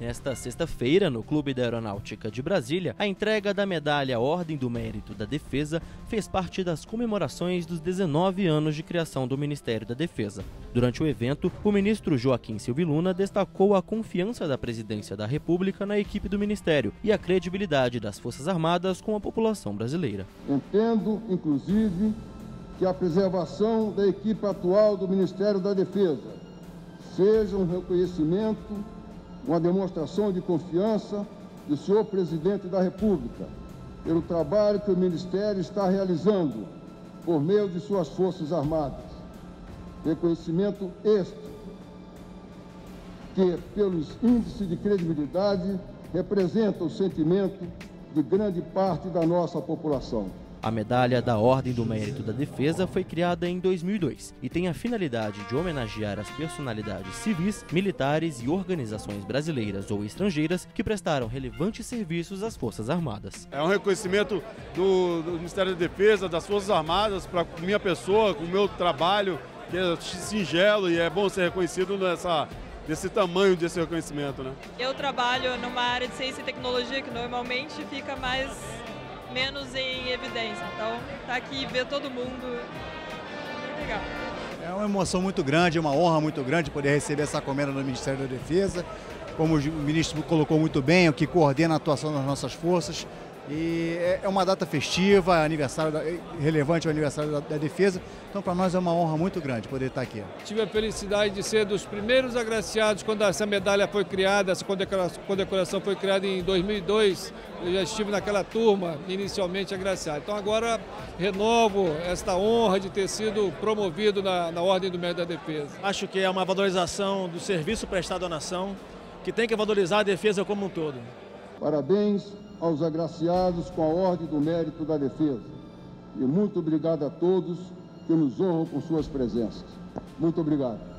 Nesta sexta-feira, no Clube da Aeronáutica de Brasília, a entrega da medalha Ordem do Mérito da Defesa fez parte das comemorações dos 19 anos de criação do Ministério da Defesa. Durante o evento, o ministro Joaquim Silviluna destacou a confiança da presidência da República na equipe do Ministério e a credibilidade das Forças Armadas com a população brasileira. Entendo, inclusive, que a preservação da equipe atual do Ministério da Defesa seja um reconhecimento uma demonstração de confiança do senhor presidente da República pelo trabalho que o Ministério está realizando por meio de suas Forças Armadas. Reconhecimento este que, pelos índices de credibilidade, representa o sentimento de grande parte da nossa população. A medalha da Ordem do Mérito da Defesa foi criada em 2002 e tem a finalidade de homenagear as personalidades civis, militares e organizações brasileiras ou estrangeiras que prestaram relevantes serviços às Forças Armadas. É um reconhecimento do, do Ministério da Defesa, das Forças Armadas, para minha pessoa, com o meu trabalho, que é singelo e é bom ser reconhecido nessa desse tamanho desse reconhecimento, né? Eu trabalho numa área de ciência e tecnologia que normalmente fica mais menos em evidência. Então, tá aqui ver todo mundo é legal. É uma emoção muito grande, uma honra muito grande poder receber essa comenda do Ministério da Defesa. Como o ministro colocou muito bem, o que coordena a atuação das nossas forças. E é, é uma data festiva, aniversário da, relevante o aniversário da, da defesa. Então, para nós é uma honra muito grande poder estar aqui. Tive a felicidade de ser dos primeiros agraciados quando essa medalha foi criada, essa condecoração foi criada em 2002. Eu já estive naquela turma inicialmente agraciado. Então, agora renovo esta honra de ter sido promovido na, na Ordem do Mérito da Defesa. Acho que é uma valorização do serviço prestado à nação, que tem que valorizar a defesa como um todo. Parabéns aos agraciados com a Ordem do Mérito da Defesa. E muito obrigado a todos que nos honram com suas presenças. Muito obrigado.